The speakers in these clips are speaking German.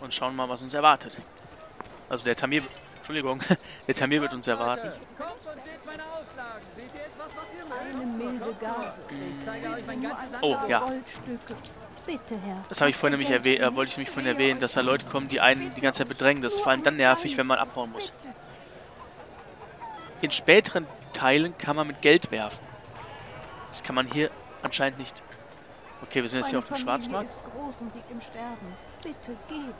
und schauen mal, was uns erwartet. Also der Tamir, Entschuldigung, der Tamir wird uns erwarten. Kommt und seht meine Auflagen. Seht ihr etwas, was ihr mögt? Eine milde Gabe. Ich zeige euch mein ganzes Oh, ja. Das habe ich vorhin nämlich erwähnt, äh, wollte ich nämlich vorhin erwähnen, dass da Leute kommen, die einen die ganze Zeit bedrängen. Das ist vor allem dann nervig, wenn man abhauen muss. In späteren Teilen kann man mit Geld werfen. Das kann man hier anscheinend nicht. Okay, wir sind jetzt hier auf dem Schwarzmarkt. ist groß und liegt im Sterben. Bitte geht.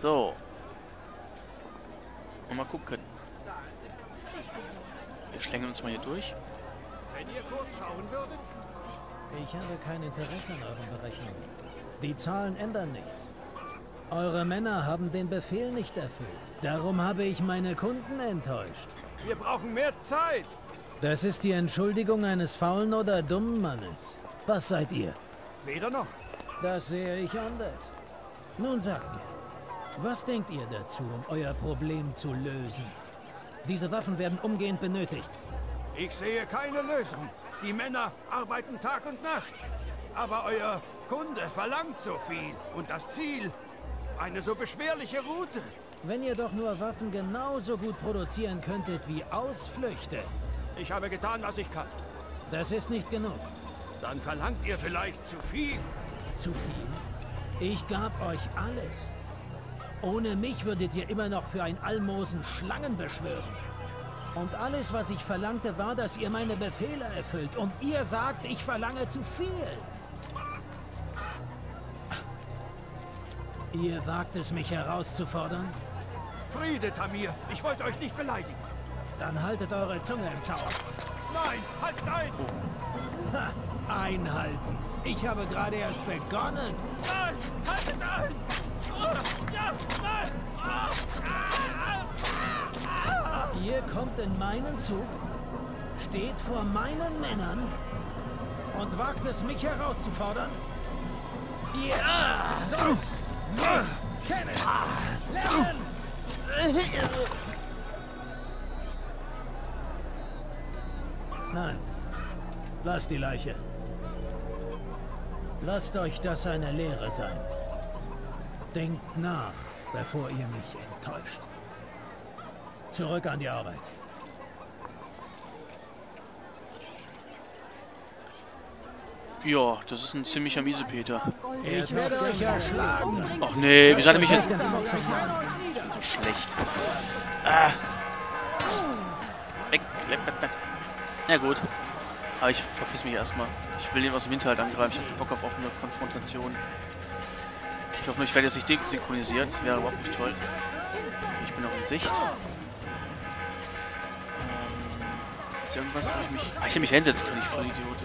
So. Und mal gucken. Wir schlängeln uns mal hier durch. Wenn ihr kurz schauen würdet. Ich habe kein Interesse an euren Berechnungen. Die Zahlen ändern nichts. Eure Männer haben den Befehl nicht erfüllt. Darum habe ich meine Kunden enttäuscht. Wir brauchen mehr Zeit. Das ist die Entschuldigung eines faulen oder dummen Mannes. Was seid ihr? Weder noch. Das sehe ich anders. Nun sagt mir, was denkt ihr dazu, um euer Problem zu lösen? Diese Waffen werden umgehend benötigt. Ich sehe keine Lösung. Die Männer arbeiten Tag und Nacht. Aber euer Kunde verlangt so viel. Und das Ziel? Eine so beschwerliche Route. Wenn ihr doch nur Waffen genauso gut produzieren könntet wie Ausflüchte. Ich habe getan, was ich kann. Das ist nicht genug. Dann verlangt ihr vielleicht zu viel. Zu viel? Ich gab euch alles. Ohne mich würdet ihr immer noch für ein Almosen Schlangen beschwören. Und alles, was ich verlangte, war, dass ihr meine Befehle erfüllt. Und ihr sagt, ich verlange zu viel. Ihr wagt es, mich herauszufordern? Friede, Tamir. Ich wollte euch nicht beleidigen. Dann haltet eure Zunge im Zaum. Nein, halt ein! Ha, einhalten. Ich habe gerade erst begonnen. Nein, haltet ein! Ihr kommt in meinen Zug, steht vor meinen Männern und wagt es, mich herauszufordern? Ihr lernen! Nein, lasst die Leiche. Lasst euch das eine Lehre sein. Denkt nach, bevor ihr mich enttäuscht. Zurück an die Arbeit. Ja, das ist ein ziemlicher Miesepeter. Ich werde euch erschlagen. Ach nee, wie hat er mich jetzt... So schlecht. Ah. Weg, weg, weg, weg. Na gut. Aber ich verpiss mich erstmal. Ich will den aus dem Hinterhalt angreifen. Ich habe keinen Bock auf offene Konfrontation. Ich hoffe ich werde jetzt nicht desynchronisiert. Das wäre überhaupt nicht toll. Okay, ich bin noch in Sicht. Ähm, ist irgendwas, wo ich mich... Ah, ich hätte mich hinsetzen können, ich voll Idiot.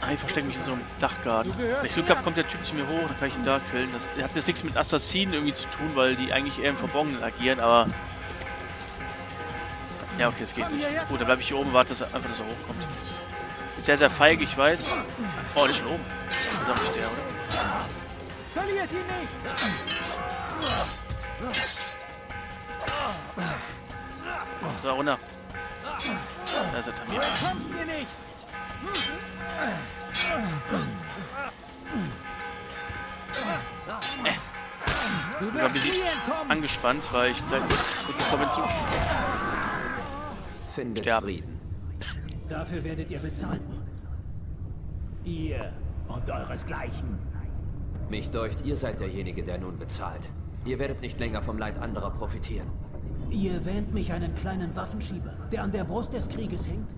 Ah, ich verstecke mich in so einem Dachgarten. Wenn ich Glück habe, kommt der Typ zu mir hoch, dann kann ich ihn da killen. Das hat jetzt nichts mit Assassinen irgendwie zu tun, weil die eigentlich eher im Verborgenen agieren, aber... Ja, okay, es geht nicht. Gut, dann bleibe ich hier oben und warte, dass einfach, dass er hochkommt. Ist sehr, sehr feige, ich weiß. Oh, der ist schon oben. Nicht der, oder? Verliert ihn nicht! So, runter. Da ist der Tamir. Kommt ihr nicht! Ich war ein bisschen angespannt, weil ich gleich kurz davor bin zu... Findet Sterben. Frieden. Dafür werdet ihr bezahlen. Ihr und euresgleichen. Mich deucht, ihr seid derjenige, der nun bezahlt. Ihr werdet nicht länger vom Leid anderer profitieren. Ihr wähnt mich einen kleinen Waffenschieber, der an der Brust des Krieges hängt?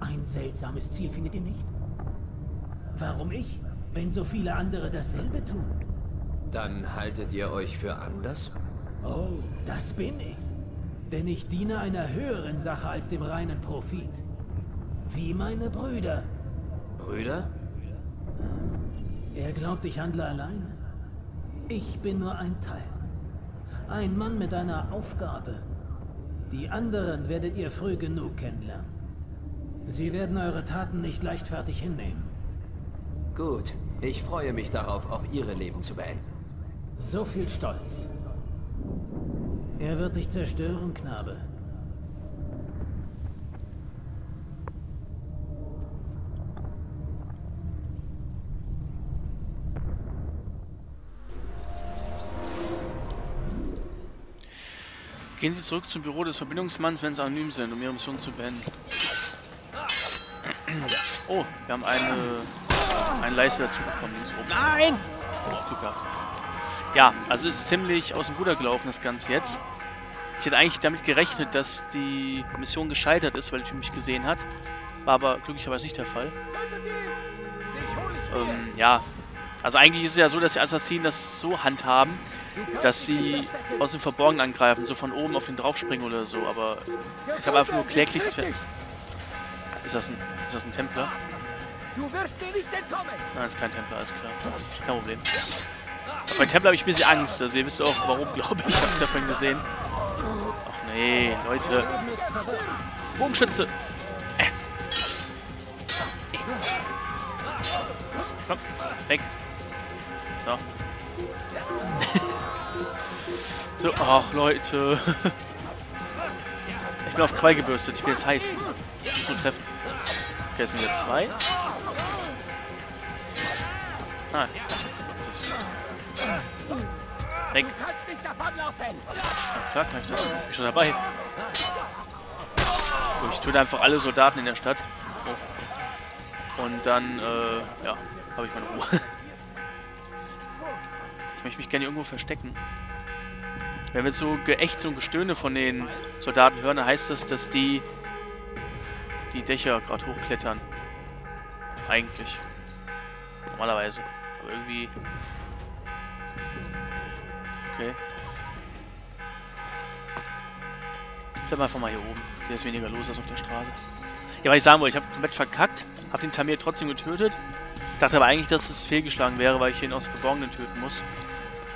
Ein seltsames Ziel findet ihr nicht? Warum ich, wenn so viele andere dasselbe tun? Dann haltet ihr euch für anders? Oh, das bin ich. Denn ich diene einer höheren Sache als dem reinen Profit. Wie meine Brüder. Brüder? Er glaubt, ich handle alleine. Ich bin nur ein Teil. Ein Mann mit einer Aufgabe. Die anderen werdet ihr früh genug kennenlernen. Sie werden eure Taten nicht leichtfertig hinnehmen. Gut. Ich freue mich darauf, auch ihre Leben zu beenden. So viel Stolz. Er wird dich zerstören, Knabe. Gehen Sie zurück zum Büro des Verbindungsmanns, wenn Sie anonym sind, um Ihre Mission zu beenden. Oh, wir haben eine, eine Leiste dazu bekommen, links oben. Nein! Oh, Glück gehabt. Ja, also es ist ziemlich aus dem Ruder gelaufen, das Ganze jetzt. Ich hätte eigentlich damit gerechnet, dass die Mission gescheitert ist, weil der Typ mich gesehen hat. War aber glücklicherweise nicht der Fall. Ähm, ja. Also eigentlich ist es ja so, dass die Assassinen das so handhaben, dass sie aus dem Verborgenen angreifen, so von oben auf den draufspringen oder so, aber ich habe einfach nur kläglich... Ist das ein, ist das ein Templer? Nein, das ist kein Templer, alles klar. Kein Problem. Bei Templer habe ich ein bisschen Angst, also ihr wisst auch warum, glaube ich. Ich ja vorhin gesehen. Ach nee, Leute. Bogenschütze! Äh. Äh. Komm, weg. So. so, ach Leute. ich bin auf Quai gebürstet, ich bin jetzt heiß. Ich muss treffen. Okay, sind wir zwei. Ah, das ist gut. Ja, klar kann ich das. Ich bin schon dabei. So, ich töte einfach alle Soldaten in der Stadt. Und dann, äh, ja, habe ich meine Ruhe. Ich möchte mich gerne irgendwo verstecken. Wenn wir so Geächze und Gestöhne von den Soldaten hören, dann heißt das, dass die die Dächer gerade hochklettern. Eigentlich. Normalerweise. Aber irgendwie... Okay. Ich bleib einfach mal hier oben. Hier ist weniger los als auf der Straße. Ja, was ich sagen wollte, ich habe komplett verkackt. Hab den Tamir trotzdem getötet. Dachte aber eigentlich, dass es fehlgeschlagen wäre, weil ich ihn aus Verborgenen töten muss.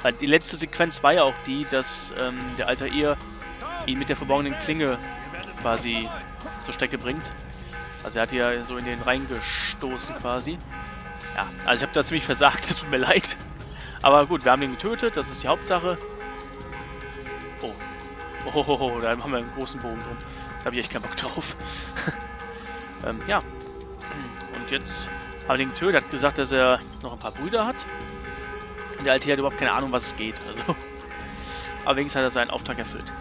Weil die letzte Sequenz war ja auch die, dass ähm, der Alter ihr ihn mit der verborgenen Klinge quasi zur Strecke bringt. Also er hat ja so in den reingestoßen quasi. Ja, also ich habe da ziemlich versagt, tut mir leid. Aber gut, wir haben den getötet, das ist die Hauptsache. Oh. Oh, oh, oh, da haben wir einen großen Bogen drum. Da habe ich echt keinen Bock drauf. ähm, ja. Und jetzt haben wir den getötet, hat gesagt, dass er noch ein paar Brüder hat. Und der Alte hat überhaupt keine Ahnung, was es geht. Also. Aber wenigstens hat er seinen Auftrag erfüllt.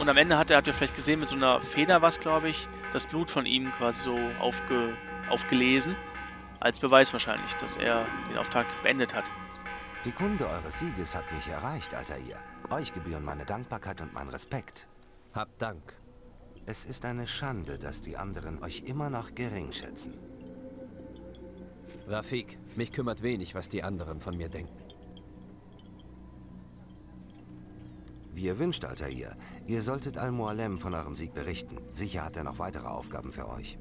Und am Ende hat er, habt ihr vielleicht gesehen, mit so einer Feder was, glaube ich, das Blut von ihm quasi so aufge, aufgelesen. Als Beweis wahrscheinlich, dass er den Auftrag beendet hat. Die Kunde eures Sieges hat mich erreicht, Altair. Euch gebühren meine Dankbarkeit und mein Respekt. Habt Dank. Es ist eine Schande, dass die anderen euch immer noch gering schätzen. Rafik, mich kümmert wenig, was die anderen von mir denken. Wie ihr wünscht, Altair. Ihr solltet Al-Mualem von eurem Sieg berichten. Sicher hat er noch weitere Aufgaben für euch.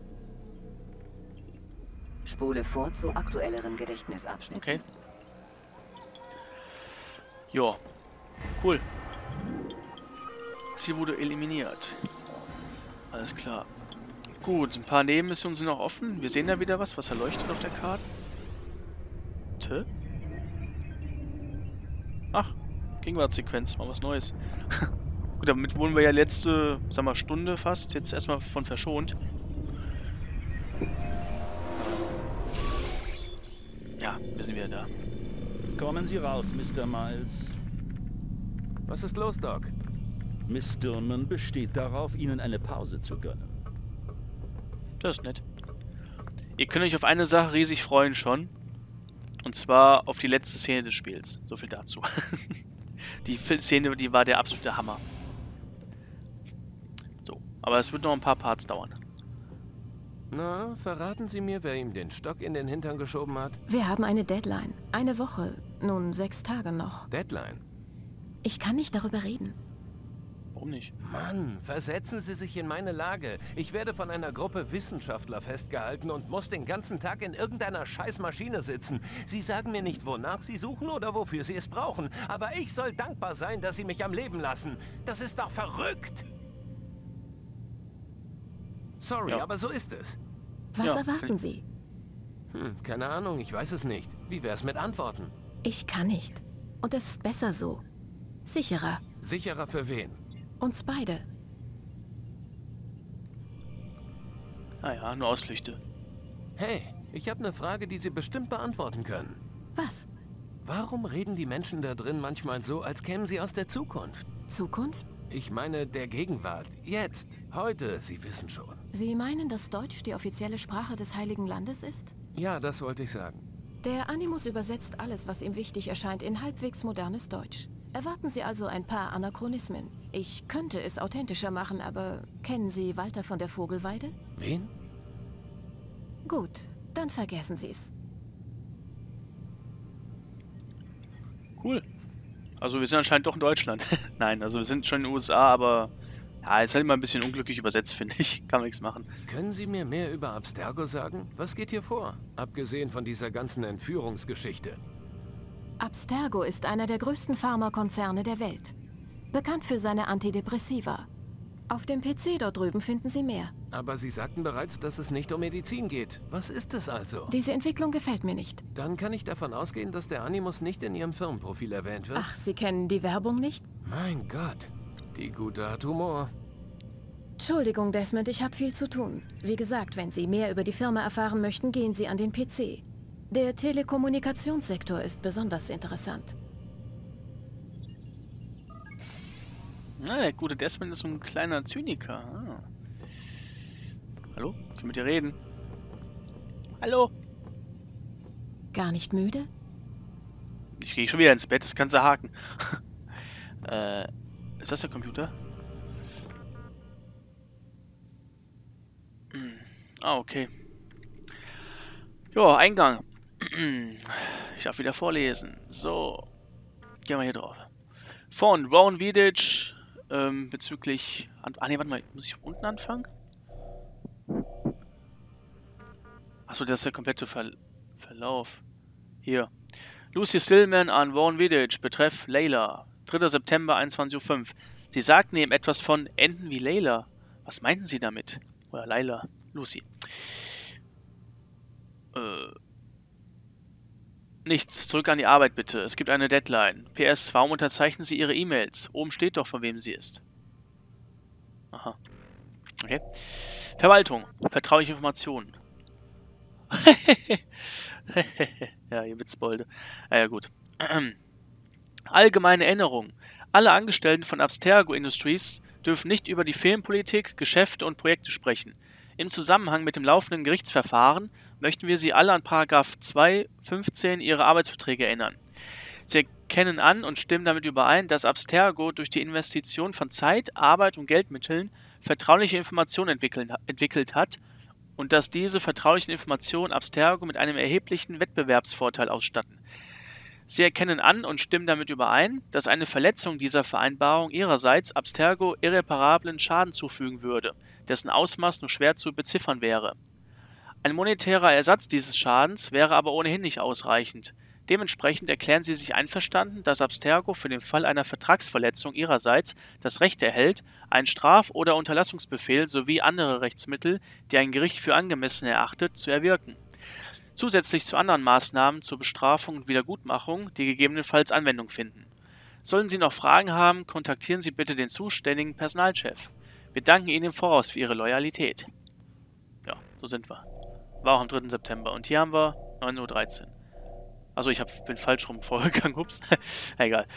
Spule vor zu aktuelleren Gedächtnisabschnitten. Okay. Ja. Cool. Ziel wurde eliminiert. Alles klar. Gut, ein paar Nebenmissionen sind noch offen. Wir sehen da wieder was, was erleuchtet auf der Karte. Gegenwartssequenz, mal was Neues. Gut, damit wurden wir ja letzte, sag mal, Stunde fast jetzt erstmal von verschont. Ja, wir sind wieder da. Kommen Sie raus, Mr. Miles. Was ist los, Doc? Miss Stürmen besteht darauf, Ihnen eine Pause zu gönnen. Das ist nett. Ihr könnt euch auf eine Sache riesig freuen schon. Und zwar auf die letzte Szene des Spiels. So viel dazu. die Szene, die war der absolute Hammer. So, aber es wird noch ein paar Parts dauern. Na, verraten Sie mir, wer ihm den Stock in den Hintern geschoben hat? Wir haben eine Deadline. Eine Woche. Nun, sechs Tage noch. Deadline. Ich kann nicht darüber reden. Warum nicht? Mann, versetzen Sie sich in meine Lage. Ich werde von einer Gruppe Wissenschaftler festgehalten und muss den ganzen Tag in irgendeiner Scheißmaschine sitzen. Sie sagen mir nicht, wonach Sie suchen oder wofür Sie es brauchen. Aber ich soll dankbar sein, dass Sie mich am Leben lassen. Das ist doch verrückt. Sorry, Ja. aber so ist es. Was Ja, erwarten Sie? Hm, keine Ahnung, ich weiß es nicht. Wie wär's mit Antworten? Ich kann nicht. Und es ist besser so. Sicherer. Sicherer für wen? Uns beide. Naja, Ah nur Ausflüchte. Hey, ich habe eine Frage, die Sie bestimmt beantworten können. Was? Warum reden die Menschen da drin manchmal so, als kämen sie aus der Zukunft? Zukunft? Ich meine der Gegenwart. Jetzt. Heute. Sie wissen schon. Sie meinen, dass Deutsch die offizielle Sprache des Heiligen Landes ist? Ja, das wollte ich sagen. Der Animus übersetzt alles, was ihm wichtig erscheint, in halbwegs modernes Deutsch. Erwarten Sie also ein paar Anachronismen. Ich könnte es authentischer machen, aber kennen Sie Walter von der Vogelweide? Wen? Gut, dann vergessen Sie es. Cool. Also wir sind anscheinend doch in Deutschland. Nein, also wir sind schon in den USA, aber ja, ist halt immer ein bisschen unglücklich übersetzt, finde ich. Kann man nichts machen. Können Sie mir mehr über Abstergo sagen? Was geht hier vor? Abgesehen von dieser ganzen Entführungsgeschichte. Abstergo ist einer der größten Pharmakonzerne der Welt. Bekannt für seine Antidepressiva. Auf dem PC dort drüben finden Sie mehr. Aber Sie sagten bereits, dass es nicht um Medizin geht. Was ist es also? Diese Entwicklung gefällt mir nicht. Dann kann ich davon ausgehen, dass der Animus nicht in Ihrem Firmenprofil erwähnt wird? Ach, Sie kennen die Werbung nicht? Mein Gott. Die Gute hat Humor. Entschuldigung, Desmond, ich habe viel zu tun. Wie gesagt, wenn Sie mehr über die Firma erfahren möchten, gehen Sie an den PC. Der Telekommunikationssektor ist besonders interessant. Na, der gute Desmond ist so ein kleiner Zyniker. Ah. Hallo? Ich kann mit dir reden. Hallo? Gar nicht müde? Ich gehe schon wieder ins Bett, das kannst du haken. äh, ist das der Computer? Hm. Ah, okay. Ja, Eingang. Ich darf wieder vorlesen. So. Gehen wir hier drauf. Von Ron Vidic ähm, bezüglich... Ah ne, warte mal. Muss ich unten anfangen? Achso, das ist der komplette Ver Verlauf. Hier. Lucy Stillman an Vaughn Vidic, betreff Layla. 3. September, 21.05 Uhr. Sie sagten ihm etwas von Enden wie Layla. Was meinten Sie damit? Oder Layla? Lucy. Äh. Nichts. Zurück an die Arbeit bitte. Es gibt eine Deadline. PS, warum unterzeichnen Sie Ihre E-Mails? Oben steht doch, von wem sie ist. Aha. Okay. Verwaltung. Vertrauliche Informationen. ja, ihr Witzbolde. Ah, ja, gut. Allgemeine Erinnerung. Alle Angestellten von Abstergo Industries dürfen nicht über die Filmpolitik, Geschäfte und Projekte sprechen. Im Zusammenhang mit dem laufenden Gerichtsverfahren möchten wir Sie alle an § 215 Ihrer Arbeitsverträge erinnern. Sie erkennen an und stimmen damit überein, dass Abstergo durch die Investition von Zeit, Arbeit und Geldmitteln vertrauliche Informationen entwickelt hat und dass diese vertraulichen Informationen Abstergo mit einem erheblichen Wettbewerbsvorteil ausstatten. Sie erkennen an und stimmen damit überein, dass eine Verletzung dieser Vereinbarung ihrerseits Abstergo irreparablen Schaden zufügen würde, dessen Ausmaß nur schwer zu beziffern wäre. Ein monetärer Ersatz dieses Schadens wäre aber ohnehin nicht ausreichend. Dementsprechend erklären sie sich einverstanden, dass Abstergo für den Fall einer Vertragsverletzung ihrerseits das Recht erhält, einen Straf oder Unterlassungsbefehl sowie andere Rechtsmittel, die ein Gericht für angemessen erachtet, zu erwirken. Zusätzlich zu anderen Maßnahmen zur Bestrafung und Wiedergutmachung, die gegebenenfalls Anwendung finden. Sollten Sie noch Fragen haben, kontaktieren Sie bitte den zuständigen Personalchef. Wir danken Ihnen im Voraus für Ihre Loyalität. Ja, so sind wir. War auch am 3. September und hier haben wir 9.13 Uhr. Also ich hab, bin falsch rum vorgegangen, ups. Egal.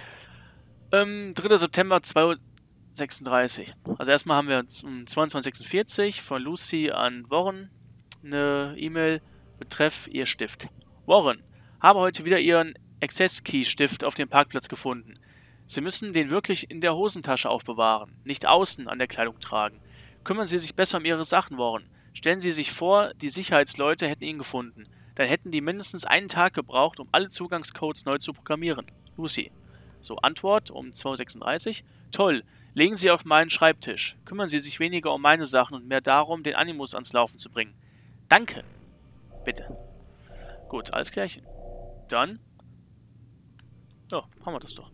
Ähm, 3. September 2.36 Uhr. Also erstmal haben wir um 22.46 Uhr von Lucy an Warren eine E-Mail betreff ihr Stift. Warren, habe heute wieder Ihren Access-Key-Stift auf dem Parkplatz gefunden. Sie müssen den wirklich in der Hosentasche aufbewahren, nicht außen an der Kleidung tragen. Kümmern Sie sich besser um Ihre Sachen, Warren. Stellen Sie sich vor, die Sicherheitsleute hätten ihn gefunden dann hätten die mindestens einen Tag gebraucht, um alle Zugangscodes neu zu programmieren. Lucy. So, Antwort um 2.36 Toll, legen Sie auf meinen Schreibtisch. Kümmern Sie sich weniger um meine Sachen und mehr darum, den Animus ans Laufen zu bringen. Danke. Bitte. Gut, alles klärchen. Dann. Ja, haben wir das doch.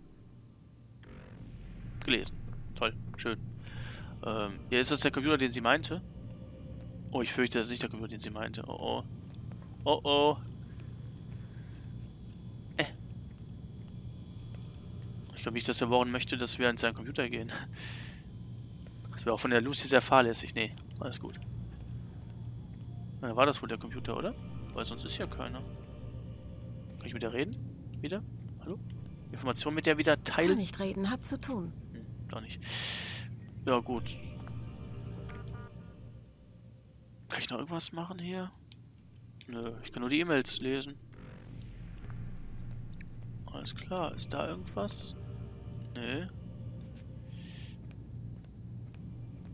Gelesen. Toll, schön. Ähm, ja, ist das der Computer, den sie meinte? Oh, ich fürchte, das ist nicht der Computer, den sie meinte. Oh, oh. Oh oh. Äh. Ich glaube nicht, dass der Warren möchte, dass wir an seinen Computer gehen. Das wäre auch von der Lucy sehr fahrlässig. Nee, alles gut. Dann war das wohl der Computer, oder? Weil sonst ist ja keiner. Kann ich mit der reden? Wieder? Hallo? Information mit der wieder teilen? Kann nicht reden, hab zu tun. Hm, doch nicht. Ja, gut. Ich noch irgendwas machen hier? Nö, ich kann nur die E-Mails lesen. Alles klar, ist da irgendwas? Nö.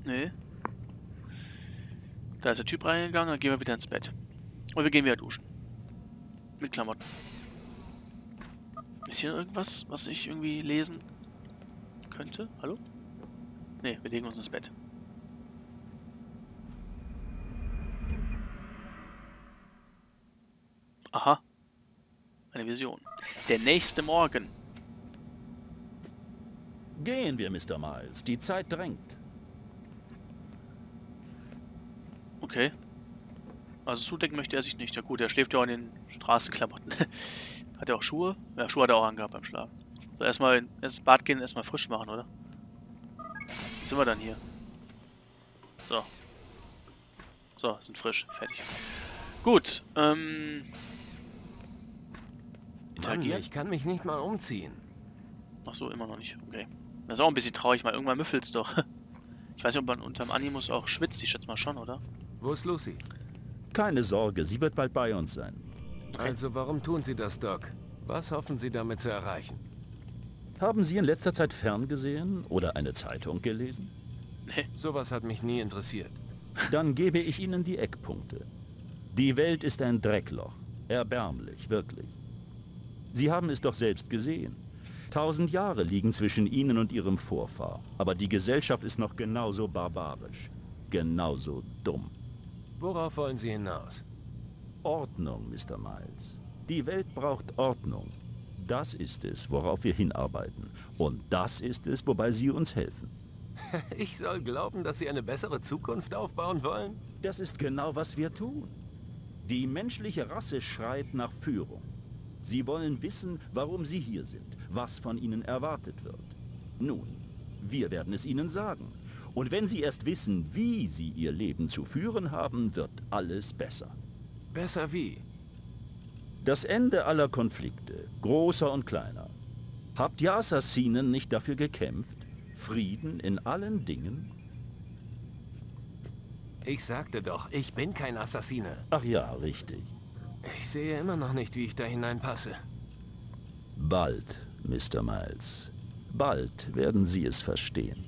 Nö. Da ist der Typ reingegangen, dann gehen wir wieder ins Bett. Und wir gehen wieder duschen. Mit Klamotten. Ist hier irgendwas, was ich irgendwie lesen könnte? Hallo? Ne, wir legen uns ins Bett. Aha. Eine Vision. Der nächste Morgen. Gehen wir, Mr. Miles. Die Zeit drängt. Okay. Also zudecken möchte er sich nicht. Ja gut, er schläft ja auch in den Straßenklamotten. hat er auch Schuhe? Ja, Schuhe hat er auch angehabt beim Schlafen. So, erstmal ins Bad gehen, erstmal frisch machen, oder? Wie sind wir dann hier? So. So, sind frisch. Fertig. Gut, ähm... Mann, Interagieren? ich kann mich nicht mal umziehen. Ach so, immer noch nicht. Okay. Das ist auch ein bisschen traurig, weil irgendwann müffelt's doch. Ich weiß nicht, ob man unterm Animus auch schwitzt. Ich schätze mal schon, oder? Wo ist Lucy? Keine Sorge, sie wird bald bei uns sein. Also warum tun Sie das, Doc? Was hoffen Sie damit zu erreichen? Haben Sie in letzter Zeit ferngesehen oder eine Zeitung gelesen? Nee. Sowas hat mich nie interessiert. Dann gebe ich Ihnen die Eckpunkte. Die Welt ist ein Dreckloch. Erbärmlich, wirklich. Sie haben es doch selbst gesehen. Tausend Jahre liegen zwischen Ihnen und Ihrem Vorfahr. Aber die Gesellschaft ist noch genauso barbarisch. Genauso dumm. Worauf wollen Sie hinaus? Ordnung, Mr. Miles. Die Welt braucht Ordnung. Das ist es, worauf wir hinarbeiten. Und das ist es, wobei Sie uns helfen. Ich soll glauben, dass Sie eine bessere Zukunft aufbauen wollen? Das ist genau, was wir tun. Die menschliche Rasse schreit nach Führung. Sie wollen wissen, warum sie hier sind, was von ihnen erwartet wird. Nun, wir werden es ihnen sagen. Und wenn sie erst wissen, wie sie ihr Leben zu führen haben, wird alles besser. Besser wie? Das Ende aller Konflikte, großer und kleiner. Habt ihr Assassinen nicht dafür gekämpft? Frieden in allen Dingen? Ich sagte doch, ich bin kein Assassine. Ach ja, richtig. Ich sehe immer noch nicht, wie ich da hineinpasse. Bald, Mr. Miles. Bald werden Sie es verstehen.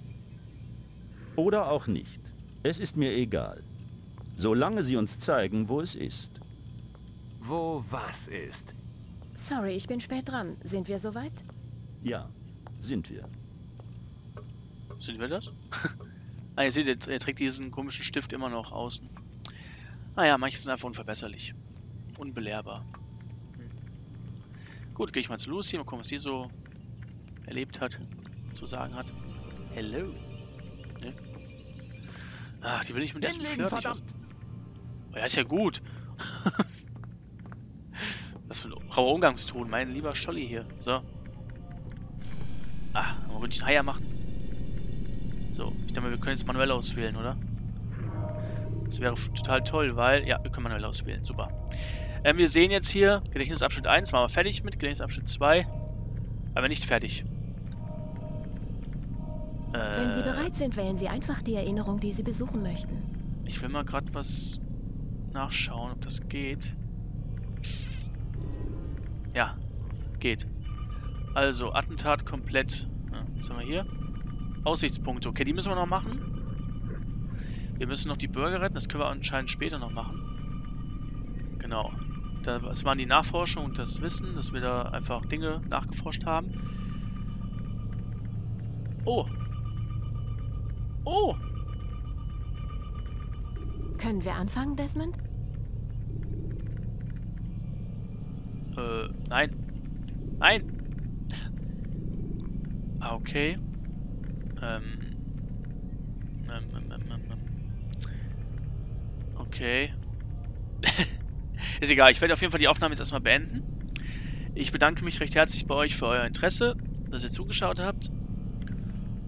Oder auch nicht. Es ist mir egal. Solange Sie uns zeigen, wo es ist. Wo was ist? Sorry, ich bin spät dran. Sind wir soweit? Ja, sind wir. Sind wir das? ah, ihr seht, er, trägt diesen komischen Stift immer noch außen. Naja, manche sind einfach unverbesserlich. Unbelehrbar. Hm. Gut, gehe ich mal zu Lucy, mal gucken, was die so erlebt hat, zu sagen hat. Hello. Ne? Ach, die will nicht mit flirten. verdammt! Oh, ja, ist ja gut. was für ein rauer Umgangston, mein lieber Scholli hier. So. Ah, mal Ründchen Eier machen. So, ich denke mal, wir können jetzt manuell auswählen, oder? Das wäre total toll, weil... Ja, wir können manuell auswählen. Super. Ähm, wir sehen jetzt hier Gedächtnisabschnitt 1, machen wir fertig mit. Gedächtnisabschnitt 2, aber nicht fertig. Äh, Wenn Sie bereit sind, wählen Sie einfach die Erinnerung, die Sie besuchen möchten. Ich will mal gerade was nachschauen, ob das geht. Ja, geht. Also, Attentat komplett. Ja, was haben wir hier? Aussichtspunkte. Okay, die müssen wir noch machen. Wir müssen noch die Bürger retten. Das können wir anscheinend später noch machen. Genau. Das waren die Nachforschung und das Wissen, dass wir da einfach Dinge nachgeforscht haben. Oh. Oh. Können wir anfangen, Desmond? Äh, nein. Nein. Ah, okay. Ähm, ähm, ähm, ähm. Okay. Ist egal, ich werde auf jeden Fall die Aufnahme jetzt erstmal beenden. Ich bedanke mich recht herzlich bei euch für euer Interesse, dass ihr zugeschaut habt.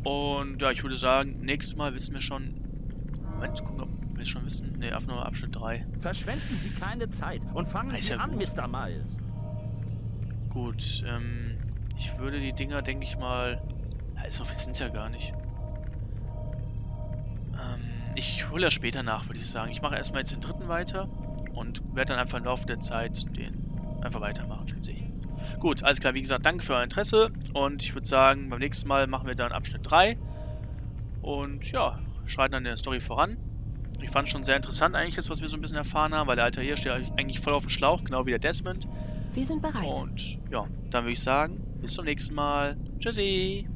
Und ja, ich würde sagen, nächstes Mal wissen wir schon... Moment, gucken, ob wir es schon wissen. Ne, Aufnahme Abschnitt 3. Verschwenden Sie keine Zeit und fangen Ist Sie ja an. Mr. Miles. Gut, ähm, ich würde die Dinger, denke ich mal... Ja, so viel sind ja gar nicht. ich hole das später nach, würde ich sagen. Ich mache erstmal jetzt den dritten weiter und werde dann einfach im Laufe der Zeit den einfach weitermachen, schätze ich. Gut, alles klar. Wie gesagt, danke für euer Interesse und ich würde sagen, beim nächsten Mal machen wir dann Abschnitt 3 und ja, schreiten dann in der Story voran. Ich fand schon sehr interessant eigentlich das, was wir so ein bisschen erfahren haben, weil der Alter hier steht eigentlich voll auf dem Schlauch, genau wie der Desmond. Wir sind bereit. Und ja, dann würde ich sagen, bis zum nächsten Mal. Tschüssi!